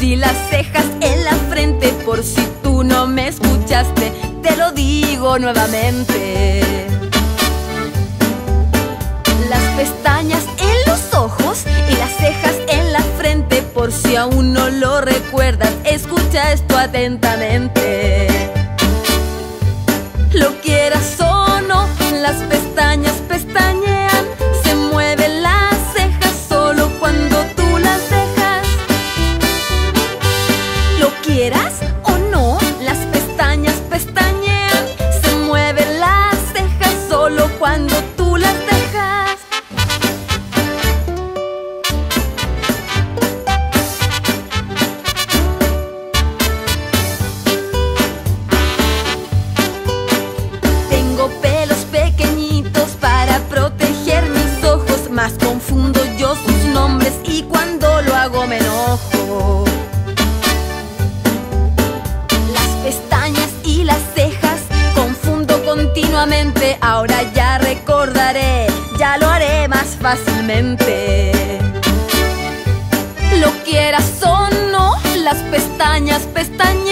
y las cejas en la frente por si tú no me escuchaste, te lo digo nuevamente. Las pestañas en los ojos y las cejas en la frente por si aún no lo recuerdas, escucha esto atentamente. Confundo yo sus nombres y cuando lo hago me enojo. Las pestañas y las cejas confundo continuamente, ahora ya recordaré, ya lo haré más fácilmente. Lo quieras o no, las pestañas pestañean,